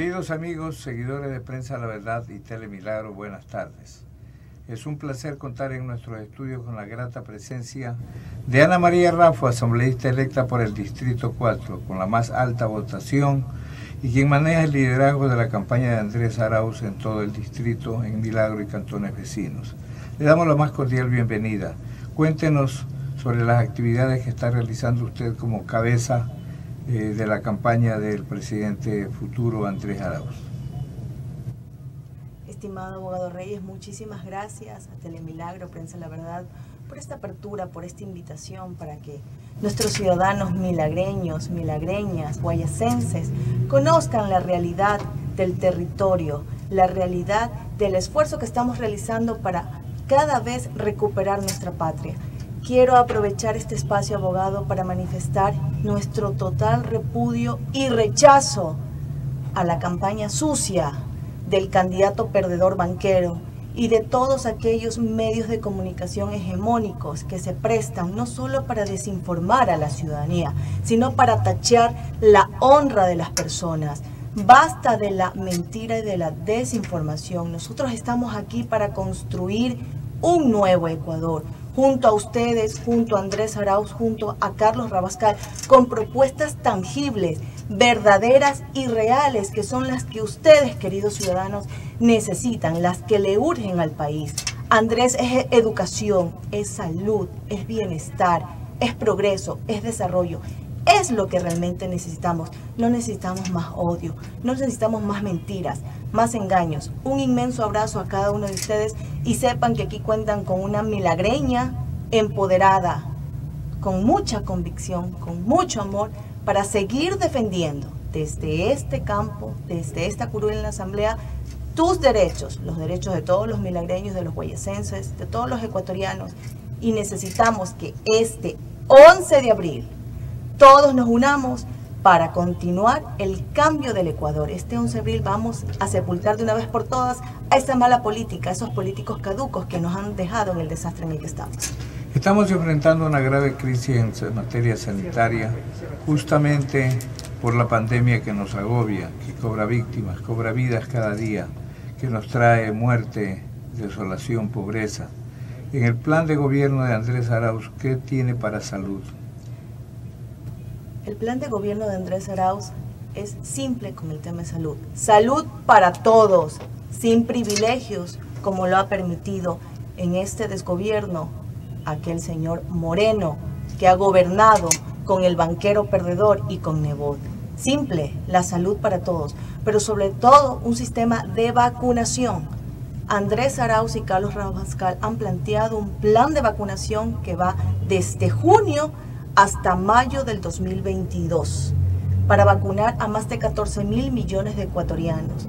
Queridos amigos, seguidores de Prensa La Verdad y Telemilagro, buenas tardes. Es un placer contar en nuestros estudios con la grata presencia de Ana María Rafa, asambleísta electa por el Distrito 4, con la más alta votación y quien maneja el liderazgo de la campaña de Andrés Arauz en todo el distrito, en Milagro y cantones vecinos. Le damos la más cordial bienvenida. Cuéntenos sobre las actividades que está realizando usted como cabeza eh, de la campaña del presidente futuro Andrés Arauz. Estimado abogado Reyes, muchísimas gracias a Telemilagro, Prensa La Verdad, por esta apertura, por esta invitación para que nuestros ciudadanos milagreños, milagreñas, guayacenses, conozcan la realidad del territorio, la realidad del esfuerzo que estamos realizando para cada vez recuperar nuestra patria. Quiero aprovechar este espacio, abogado, para manifestar nuestro total repudio y rechazo a la campaña sucia del candidato perdedor banquero y de todos aquellos medios de comunicación hegemónicos que se prestan no solo para desinformar a la ciudadanía, sino para tachar la honra de las personas. Basta de la mentira y de la desinformación. Nosotros estamos aquí para construir un nuevo Ecuador, junto a ustedes, junto a Andrés Arauz, junto a Carlos Rabascal, con propuestas tangibles, verdaderas y reales, que son las que ustedes, queridos ciudadanos, necesitan, las que le urgen al país. Andrés es educación, es salud, es bienestar, es progreso, es desarrollo. Es lo que realmente necesitamos. No necesitamos más odio, no necesitamos más mentiras, más engaños. Un inmenso abrazo a cada uno de ustedes y sepan que aquí cuentan con una milagreña empoderada, con mucha convicción, con mucho amor, para seguir defendiendo desde este campo, desde esta curul en la Asamblea, tus derechos, los derechos de todos los milagreños, de los guayacenses, de todos los ecuatorianos. Y necesitamos que este 11 de abril todos nos unamos para continuar el cambio del Ecuador. Este 11 de abril vamos a sepultar de una vez por todas a esa mala política, a esos políticos caducos que nos han dejado en el desastre en el que estamos. Estamos enfrentando una grave crisis en materia sanitaria justamente por la pandemia que nos agobia, que cobra víctimas, cobra vidas cada día, que nos trae muerte, desolación, pobreza. En el plan de gobierno de Andrés Arauz, ¿qué tiene para salud? El plan de gobierno de Andrés Arauz es simple con el tema de salud. Salud para todos, sin privilegios, como lo ha permitido en este desgobierno aquel señor Moreno, que ha gobernado con el banquero perdedor y con Nebot. Simple, la salud para todos, pero sobre todo un sistema de vacunación. Andrés Arauz y Carlos Rabascal han planteado un plan de vacunación que va desde junio hasta mayo del 2022 para vacunar a más de 14 mil millones de ecuatorianos.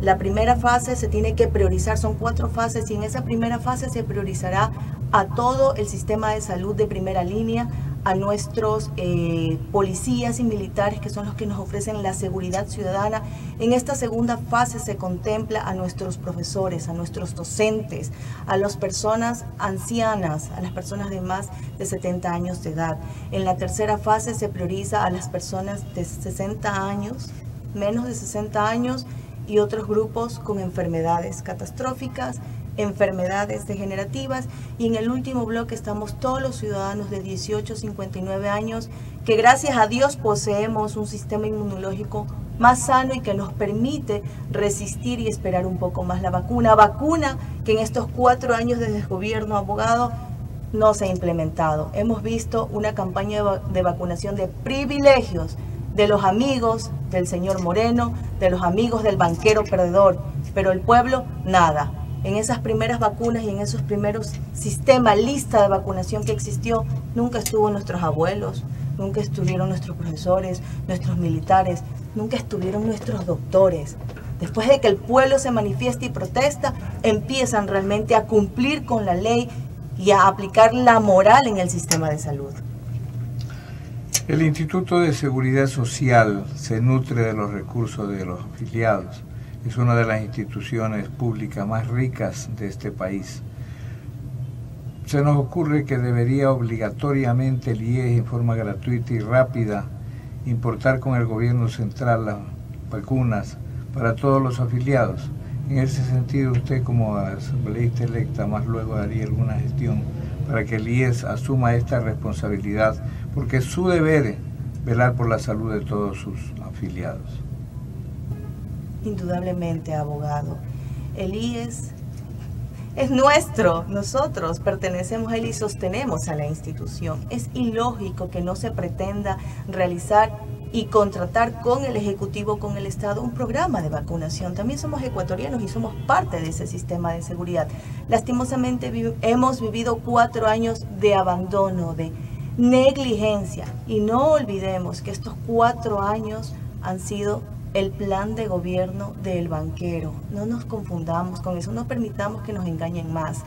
La primera fase se tiene que priorizar, son cuatro fases y en esa primera fase se priorizará a todo el sistema de salud de primera línea, a nuestros eh, policías y militares que son los que nos ofrecen la seguridad ciudadana. En esta segunda fase se contempla a nuestros profesores, a nuestros docentes, a las personas ancianas, a las personas de más de 70 años de edad. En la tercera fase se prioriza a las personas de 60 años, menos de 60 años y otros grupos con enfermedades catastróficas enfermedades degenerativas y en el último bloque estamos todos los ciudadanos de 18 a 59 años que gracias a Dios poseemos un sistema inmunológico más sano y que nos permite resistir y esperar un poco más la vacuna. Vacuna que en estos cuatro años desde gobierno abogado no se ha implementado. Hemos visto una campaña de vacunación de privilegios de los amigos del señor Moreno, de los amigos del banquero perdedor, pero el pueblo nada en esas primeras vacunas y en esos primeros sistemas, lista de vacunación que existió, nunca estuvo nuestros abuelos, nunca estuvieron nuestros profesores, nuestros militares, nunca estuvieron nuestros doctores. Después de que el pueblo se manifiesta y protesta, empiezan realmente a cumplir con la ley y a aplicar la moral en el sistema de salud. El Instituto de Seguridad Social se nutre de los recursos de los afiliados es una de las instituciones públicas más ricas de este país. Se nos ocurre que debería obligatoriamente el IES en forma gratuita y rápida importar con el gobierno central las vacunas para todos los afiliados. En ese sentido, usted como asambleísta electa más luego haría alguna gestión para que el IES asuma esta responsabilidad, porque es su deber velar por la salud de todos sus afiliados. Indudablemente, abogado. El IES es nuestro, nosotros pertenecemos a él y sostenemos a la institución. Es ilógico que no se pretenda realizar y contratar con el Ejecutivo, con el Estado, un programa de vacunación. También somos ecuatorianos y somos parte de ese sistema de seguridad. Lastimosamente hemos vivido cuatro años de abandono, de negligencia y no olvidemos que estos cuatro años han sido el plan de gobierno del banquero. No nos confundamos con eso, no permitamos que nos engañen más.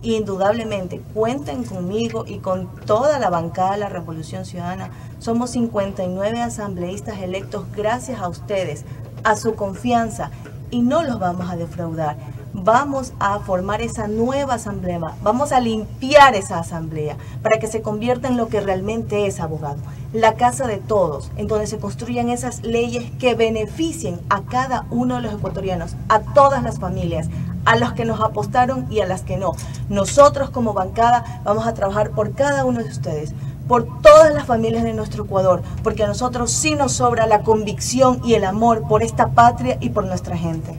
Indudablemente, cuenten conmigo y con toda la bancada de la Revolución Ciudadana. Somos 59 asambleístas electos gracias a ustedes, a su confianza y no los vamos a defraudar. Vamos a formar esa nueva asamblea, vamos a limpiar esa asamblea para que se convierta en lo que realmente es abogado, la casa de todos, en donde se construyan esas leyes que beneficien a cada uno de los ecuatorianos, a todas las familias, a los que nos apostaron y a las que no. Nosotros como bancada vamos a trabajar por cada uno de ustedes, por todas las familias de nuestro Ecuador, porque a nosotros sí nos sobra la convicción y el amor por esta patria y por nuestra gente.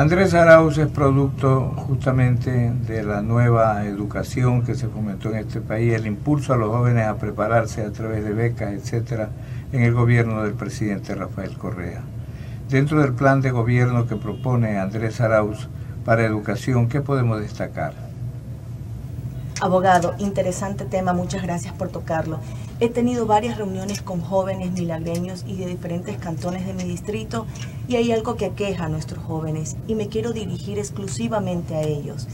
Andrés Arauz es producto justamente de la nueva educación que se fomentó en este país, el impulso a los jóvenes a prepararse a través de becas, etcétera, en el gobierno del presidente Rafael Correa. Dentro del plan de gobierno que propone Andrés Arauz para educación, ¿qué podemos destacar? Abogado, interesante tema, muchas gracias por tocarlo. He tenido varias reuniones con jóvenes milagreños y de diferentes cantones de mi distrito y hay algo que aqueja a nuestros jóvenes y me quiero dirigir exclusivamente a ellos.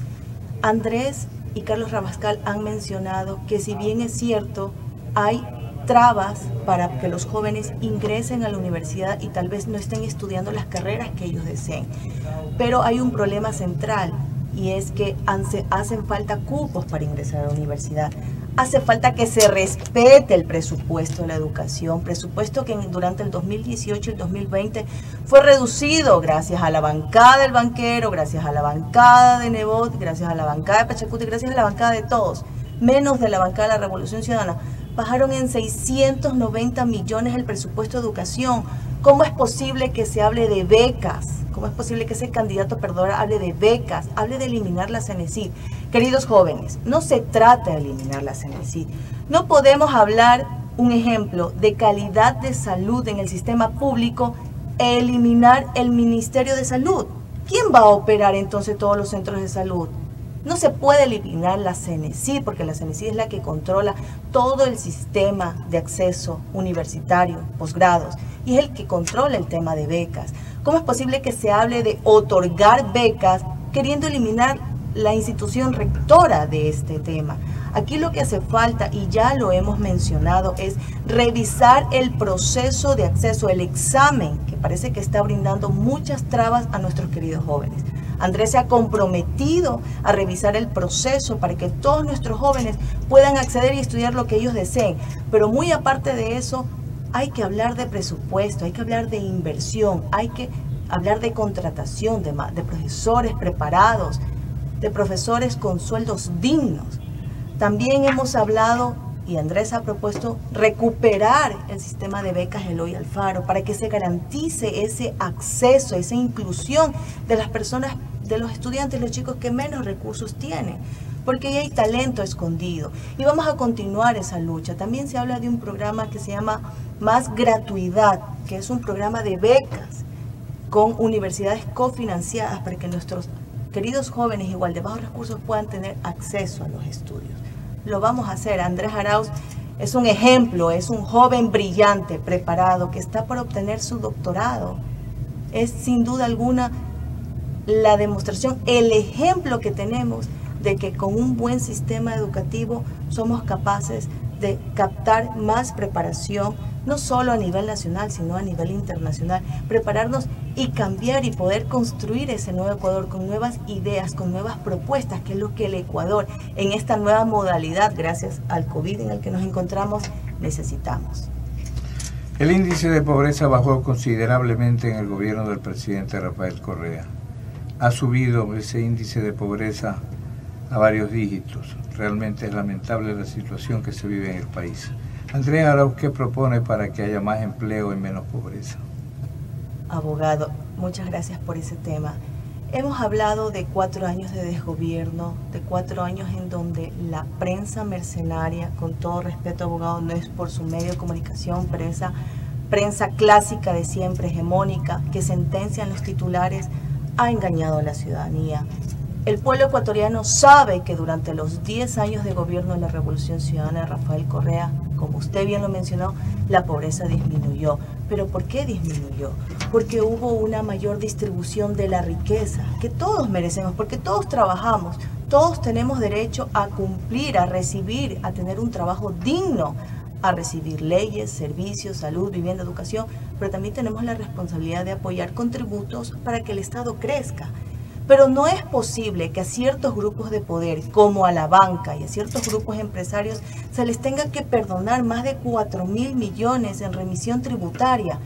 Andrés y Carlos Rabascal han mencionado que si bien es cierto, hay trabas para que los jóvenes ingresen a la universidad y tal vez no estén estudiando las carreras que ellos deseen. Pero hay un problema central y es que hacen falta cupos para ingresar a la universidad hace falta que se respete el presupuesto de la educación, presupuesto que durante el 2018 y el 2020 fue reducido gracias a la bancada del banquero, gracias a la bancada de Nebot, gracias a la bancada de Pachacuti, gracias a la bancada de todos, menos de la bancada de la Revolución Ciudadana. Bajaron en 690 millones el presupuesto de educación. ¿Cómo es posible que se hable de becas? ¿Cómo es posible que ese candidato hable de becas, hable de eliminar la CENESID? Queridos jóvenes, no se trata de eliminar la CENESID. No podemos hablar, un ejemplo, de calidad de salud en el sistema público e eliminar el Ministerio de Salud. ¿Quién va a operar entonces todos los centros de salud? No se puede eliminar la CENESID porque la CENESID es la que controla todo el sistema de acceso universitario, posgrados, y es el que controla el tema de becas. ¿Cómo es posible que se hable de otorgar becas queriendo eliminar la institución rectora de este tema. Aquí lo que hace falta, y ya lo hemos mencionado, es revisar el proceso de acceso, el examen, que parece que está brindando muchas trabas a nuestros queridos jóvenes. Andrés se ha comprometido a revisar el proceso para que todos nuestros jóvenes puedan acceder y estudiar lo que ellos deseen. Pero muy aparte de eso, hay que hablar de presupuesto, hay que hablar de inversión, hay que hablar de contratación de, de profesores preparados, de profesores con sueldos dignos. También hemos hablado, y Andrés ha propuesto, recuperar el sistema de becas Eloy Alfaro para que se garantice ese acceso, esa inclusión de las personas, de los estudiantes, los chicos que menos recursos tienen porque ahí hay talento escondido. Y vamos a continuar esa lucha. También se habla de un programa que se llama Más Gratuidad, que es un programa de becas con universidades cofinanciadas para que nuestros queridos jóvenes igual de bajos recursos puedan tener acceso a los estudios. Lo vamos a hacer. Andrés Arauz es un ejemplo, es un joven brillante, preparado, que está por obtener su doctorado. Es sin duda alguna la demostración, el ejemplo que tenemos de que con un buen sistema educativo somos capaces captar más preparación, no solo a nivel nacional, sino a nivel internacional, prepararnos y cambiar y poder construir ese nuevo Ecuador con nuevas ideas, con nuevas propuestas, que es lo que el Ecuador en esta nueva modalidad, gracias al COVID en el que nos encontramos, necesitamos. El índice de pobreza bajó considerablemente en el gobierno del presidente Rafael Correa. Ha subido ese índice de pobreza a varios dígitos. Realmente es lamentable la situación que se vive en el país. Andrea Arauz, ¿qué propone para que haya más empleo y menos pobreza? Abogado, muchas gracias por ese tema. Hemos hablado de cuatro años de desgobierno, de cuatro años en donde la prensa mercenaria, con todo respeto abogado, no es por su medio de comunicación, prensa, prensa clásica de siempre, hegemónica, que sentencian los titulares, ha engañado a la ciudadanía. El pueblo ecuatoriano sabe que durante los 10 años de gobierno de la Revolución Ciudadana de Rafael Correa, como usted bien lo mencionó, la pobreza disminuyó. ¿Pero por qué disminuyó? Porque hubo una mayor distribución de la riqueza que todos merecemos, porque todos trabajamos, todos tenemos derecho a cumplir, a recibir, a tener un trabajo digno, a recibir leyes, servicios, salud, vivienda, educación, pero también tenemos la responsabilidad de apoyar contributos para que el Estado crezca. Pero no es posible que a ciertos grupos de poder, como a la banca y a ciertos grupos empresarios, se les tenga que perdonar más de 4 mil millones en remisión tributaria.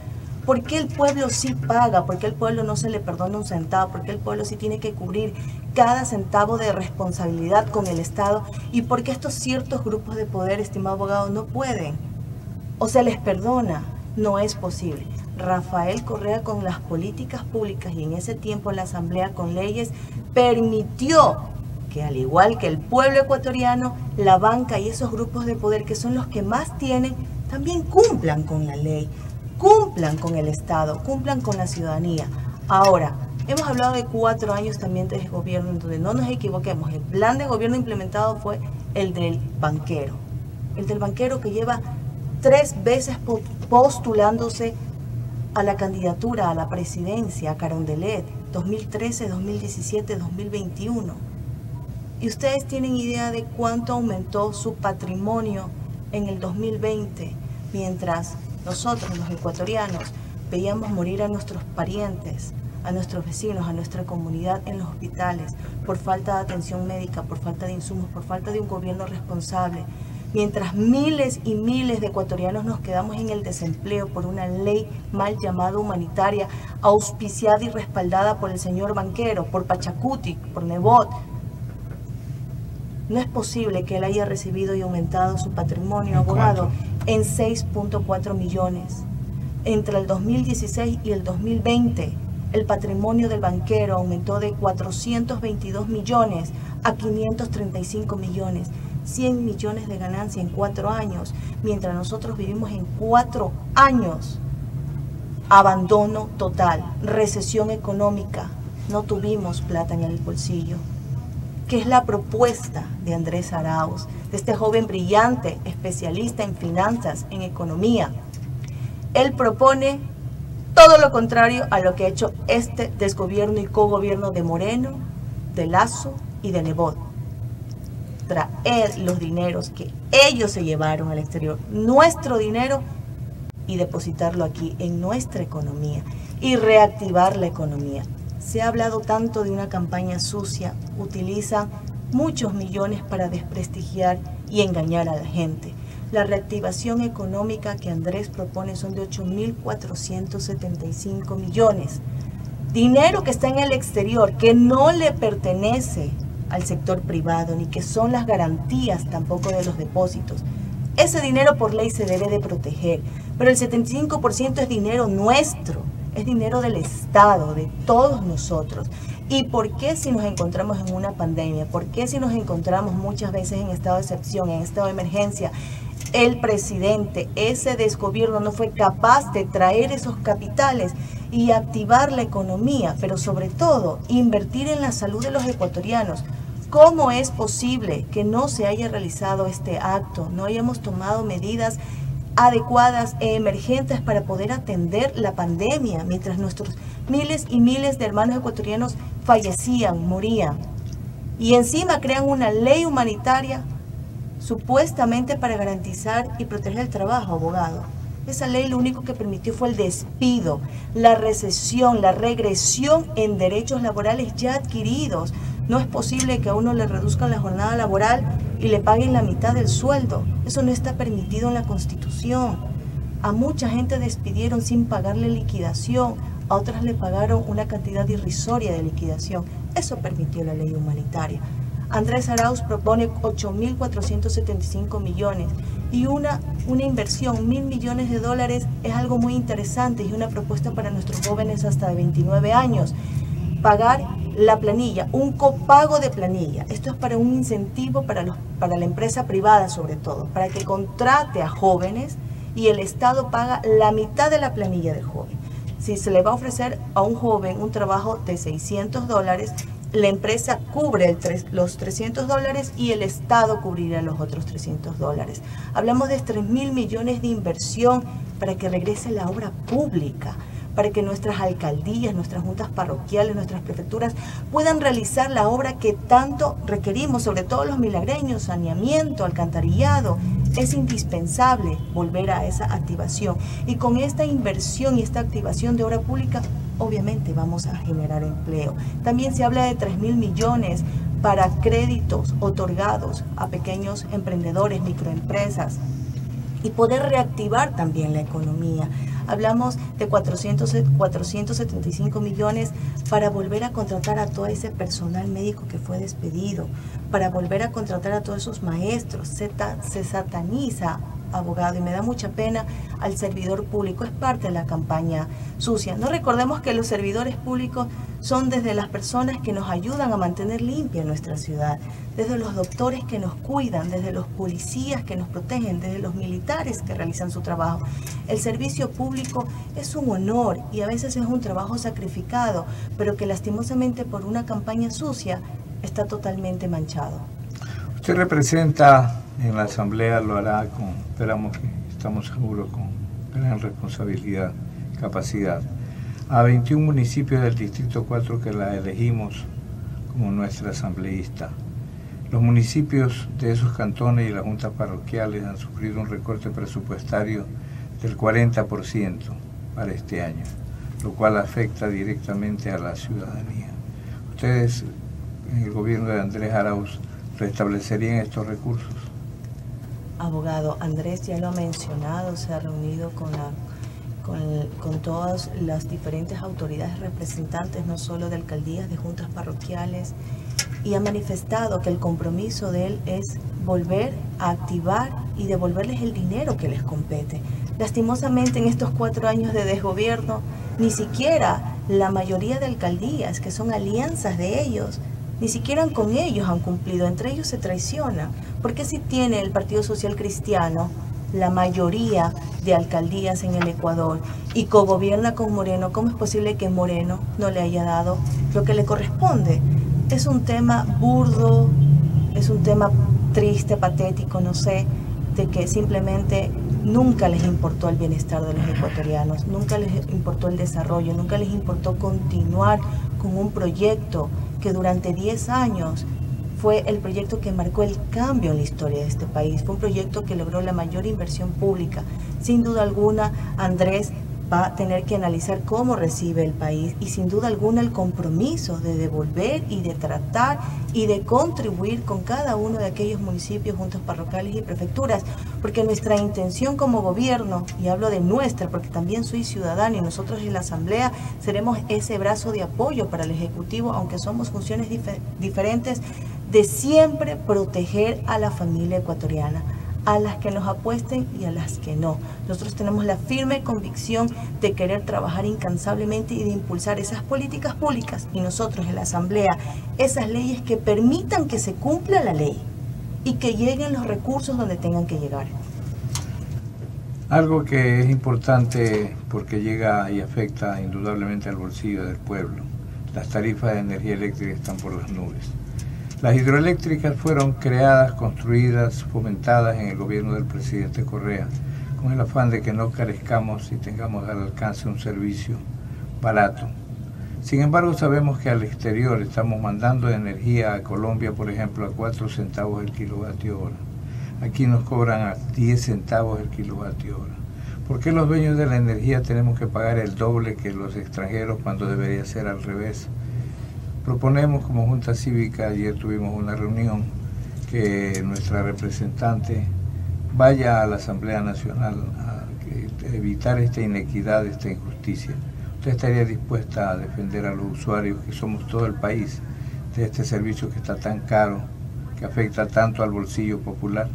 ¿Por qué el pueblo sí paga? ¿Por qué el pueblo no se le perdona un centavo? ¿Por qué el pueblo sí tiene que cubrir cada centavo de responsabilidad con el Estado? ¿Y por qué estos ciertos grupos de poder, estimado abogado, no pueden? ¿O se les perdona? No es posible. Rafael Correa con las políticas públicas y en ese tiempo la Asamblea con leyes permitió que al igual que el pueblo ecuatoriano, la banca y esos grupos de poder que son los que más tienen, también cumplan con la ley, cumplan con el Estado, cumplan con la ciudadanía. Ahora, hemos hablado de cuatro años también de gobierno, donde no nos equivoquemos, el plan de gobierno implementado fue el del banquero, el del banquero que lleva tres veces postulándose a la candidatura a la presidencia, Carondelet, 2013, 2017, 2021. ¿Y ustedes tienen idea de cuánto aumentó su patrimonio en el 2020, mientras nosotros, los ecuatorianos, veíamos morir a nuestros parientes, a nuestros vecinos, a nuestra comunidad en los hospitales, por falta de atención médica, por falta de insumos, por falta de un gobierno responsable, mientras miles y miles de ecuatorianos nos quedamos en el desempleo por una ley mal llamada humanitaria, auspiciada y respaldada por el señor banquero, por Pachacuti, por Nebot. No es posible que él haya recibido y aumentado su patrimonio abogado en 6.4 millones. Entre el 2016 y el 2020, el patrimonio del banquero aumentó de 422 millones a 535 millones 100 millones de ganancia en cuatro años, mientras nosotros vivimos en cuatro años. Abandono total, recesión económica, no tuvimos plata en el bolsillo. ¿Qué es la propuesta de Andrés Arauz, de este joven brillante, especialista en finanzas, en economía? Él propone todo lo contrario a lo que ha hecho este desgobierno y cogobierno de Moreno, de Lazo y de Nebot traer los dineros que ellos se llevaron al exterior, nuestro dinero, y depositarlo aquí en nuestra economía y reactivar la economía. Se ha hablado tanto de una campaña sucia, utiliza muchos millones para desprestigiar y engañar a la gente. La reactivación económica que Andrés propone son de 8.475 millones. Dinero que está en el exterior, que no le pertenece al sector privado, ni que son las garantías tampoco de los depósitos. Ese dinero por ley se debe de proteger, pero el 75% es dinero nuestro, es dinero del Estado, de todos nosotros. ¿Y por qué si nos encontramos en una pandemia? ¿Por qué si nos encontramos muchas veces en estado de excepción, en estado de emergencia? El presidente, ese desgobierno no fue capaz de traer esos capitales y activar la economía, pero sobre todo invertir en la salud de los ecuatorianos. ¿Cómo es posible que no se haya realizado este acto? No hayamos tomado medidas adecuadas e emergentes para poder atender la pandemia, mientras nuestros miles y miles de hermanos ecuatorianos fallecían, morían. Y encima crean una ley humanitaria supuestamente para garantizar y proteger el trabajo, abogado. Esa ley lo único que permitió fue el despido, la recesión, la regresión en derechos laborales ya adquiridos. No es posible que a uno le reduzcan la jornada laboral y le paguen la mitad del sueldo. Eso no está permitido en la Constitución. A mucha gente despidieron sin pagarle liquidación, a otras le pagaron una cantidad irrisoria de liquidación. Eso permitió la ley humanitaria. Andrés Arauz propone 8.475 millones y una, una inversión, mil millones de dólares, es algo muy interesante y una propuesta para nuestros jóvenes hasta de 29 años. Pagar la planilla, un copago de planilla. Esto es para un incentivo para, los, para la empresa privada sobre todo, para que contrate a jóvenes y el Estado paga la mitad de la planilla del joven. Si se le va a ofrecer a un joven un trabajo de 600 dólares, la empresa cubre los 300 dólares y el Estado cubrirá los otros 300 dólares. Hablamos de 3 mil millones de inversión para que regrese la obra pública para que nuestras alcaldías, nuestras juntas parroquiales, nuestras prefecturas puedan realizar la obra que tanto requerimos, sobre todo los milagreños, saneamiento, alcantarillado. Es indispensable volver a esa activación. Y con esta inversión y esta activación de obra pública, obviamente vamos a generar empleo. También se habla de 3 mil millones para créditos otorgados a pequeños emprendedores, microempresas y poder reactivar también la economía. Hablamos de 400, 475 millones para volver a contratar a todo ese personal médico que fue despedido, para volver a contratar a todos esos maestros. Se, se sataniza abogado y me da mucha pena al servidor público. Es parte de la campaña sucia. No recordemos que los servidores públicos son desde las personas que nos ayudan a mantener limpia nuestra ciudad, desde los doctores que nos cuidan, desde los policías que nos protegen, desde los militares que realizan su trabajo. El servicio público es un honor y a veces es un trabajo sacrificado, pero que lastimosamente por una campaña sucia está totalmente manchado. Usted representa en la Asamblea, lo hará con, esperamos que estamos seguros, con gran responsabilidad, capacidad a 21 municipios del Distrito 4 que la elegimos como nuestra asambleísta. Los municipios de esos cantones y las juntas parroquiales han sufrido un recorte presupuestario del 40% para este año, lo cual afecta directamente a la ciudadanía. Ustedes, en el gobierno de Andrés Arauz, restablecerían estos recursos. Abogado, Andrés ya lo ha mencionado, se ha reunido con con, todas las diferentes autoridades representantes, no solo de alcaldías, de juntas parroquiales, y ha manifestado que el compromiso de él es volver a activar y devolverles el dinero que les compete. Lastimosamente en estos cuatro años de desgobierno, ni siquiera la mayoría de alcaldías, que son alianzas de ellos, ni siquiera con ellos han cumplido, entre ellos se traiciona. Porque si tiene el Partido Social Cristiano la mayoría de alcaldías en el Ecuador y cogobierna con Moreno, ¿cómo es posible que Moreno no le haya dado lo que le corresponde? Es un tema burdo, es un tema triste, patético, no sé, de que simplemente nunca les importó el bienestar de los ecuatorianos, nunca les importó el desarrollo, nunca les importó continuar con un proyecto que durante 10 años fue el proyecto que marcó el cambio en la historia de este país. Fue un proyecto que logró la mayor inversión pública. Sin duda alguna, Andrés va a tener que analizar cómo recibe el país y sin duda alguna el compromiso de devolver y de tratar y de contribuir con cada uno de aquellos municipios, juntos parroquiales y prefecturas, porque nuestra intención como gobierno, y hablo de nuestra porque también soy ciudadano y nosotros en la Asamblea seremos ese brazo de apoyo para el Ejecutivo, aunque somos funciones diferentes, de siempre proteger a la familia ecuatoriana, a las que nos apuesten y a las que no. Nosotros tenemos la firme convicción de querer trabajar incansablemente y de impulsar esas políticas públicas y nosotros en la Asamblea, esas leyes que permitan que se cumpla la ley y que lleguen los recursos donde tengan que llegar. Algo que es importante porque llega y afecta indudablemente al bolsillo del pueblo. Las tarifas de energía eléctrica están por las nubes. Las hidroeléctricas fueron creadas, construidas, fomentadas en el gobierno del presidente Correa, con el afán de que no carezcamos y tengamos al alcance un servicio barato. Sin embargo, sabemos que al exterior estamos mandando energía a Colombia, por ejemplo, a 4 centavos el kilovatio hora. Aquí nos cobran a 10 centavos el kilovatio hora. ¿Por qué los dueños de la energía tenemos que pagar el doble que los extranjeros cuando debería ser al revés? Proponemos como Junta Cívica, ayer tuvimos una reunión, que nuestra representante vaya a la Asamblea Nacional, evitar esta inequidad, esta injusticia. ¿Usted estaría dispuesta a defender a los usuarios que somos todo el país de este servicio que está tan caro, que afecta tanto al bolsillo popular?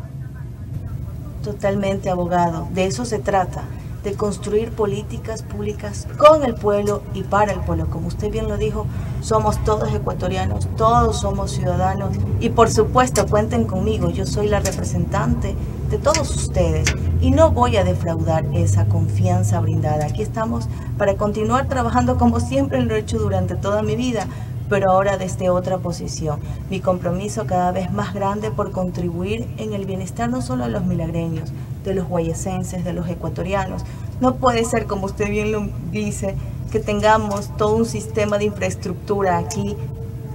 Totalmente, abogado. De eso se trata de construir políticas públicas con el pueblo y para el pueblo. Como usted bien lo dijo, somos todos ecuatorianos, todos somos ciudadanos y por supuesto cuenten conmigo, yo soy la representante de todos ustedes y no voy a defraudar esa confianza brindada. Aquí estamos para continuar trabajando como siempre lo he hecho durante toda mi vida, pero ahora desde otra posición. Mi compromiso cada vez más grande por contribuir en el bienestar no solo de los milagreños, de los guayesenses, de los ecuatorianos. No puede ser, como usted bien lo dice, que tengamos todo un sistema de infraestructura aquí,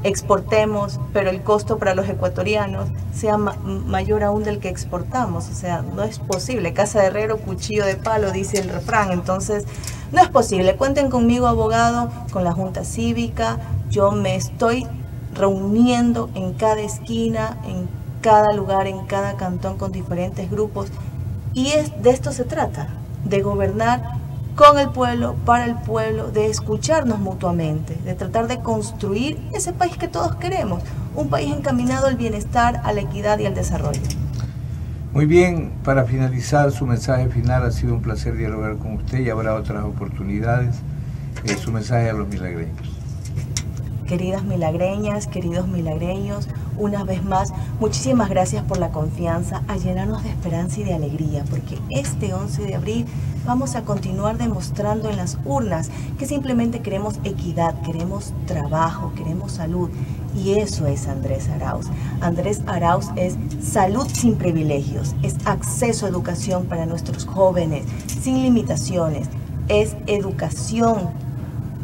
exportemos, pero el costo para los ecuatorianos sea mayor aún del que exportamos. O sea, no es posible. Casa de herrero, cuchillo de palo, dice el refrán. Entonces, no es posible. Cuenten conmigo, abogado, con la Junta Cívica. Yo me estoy reuniendo en cada esquina, en cada lugar, en cada cantón con diferentes grupos y es, de esto se trata, de gobernar con el pueblo, para el pueblo, de escucharnos mutuamente, de tratar de construir ese país que todos queremos, un país encaminado al bienestar, a la equidad y al desarrollo. Muy bien, para finalizar su mensaje final, ha sido un placer dialogar con usted y habrá otras oportunidades. Eh, su mensaje a los milagreños. Queridas milagreñas, queridos milagreños, una vez más, muchísimas gracias por la confianza, a llenarnos de esperanza y de alegría, porque este 11 de abril vamos a continuar demostrando en las urnas que simplemente queremos equidad, queremos trabajo, queremos salud. Y eso es Andrés Arauz. Andrés Arauz es salud sin privilegios, es acceso a educación para nuestros jóvenes, sin limitaciones, es educación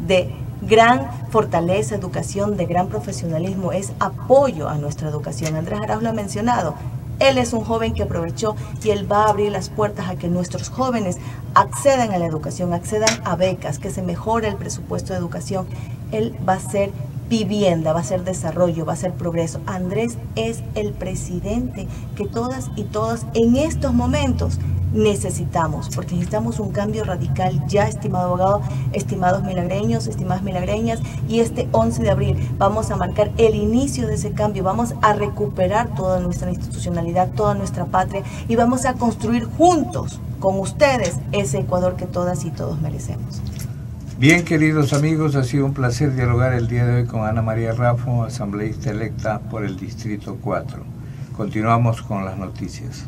de gran fortaleza, educación de gran profesionalismo, es apoyo a nuestra educación. Andrés Arauz lo ha mencionado. Él es un joven que aprovechó y él va a abrir las puertas a que nuestros jóvenes accedan a la educación, accedan a becas, que se mejore el presupuesto de educación. Él va a ser vivienda, va a ser desarrollo, va a ser progreso. Andrés es el presidente que todas y todos en estos momentos necesitamos, porque necesitamos un cambio radical ya, estimado abogado, estimados milagreños, estimadas milagreñas, y este 11 de abril vamos a marcar el inicio de ese cambio, vamos a recuperar toda nuestra institucionalidad, toda nuestra patria, y vamos a construir juntos con ustedes ese Ecuador que todas y todos merecemos. Bien, queridos amigos, ha sido un placer dialogar el día de hoy con Ana María Rafo, asambleísta electa por el Distrito 4. Continuamos con las noticias.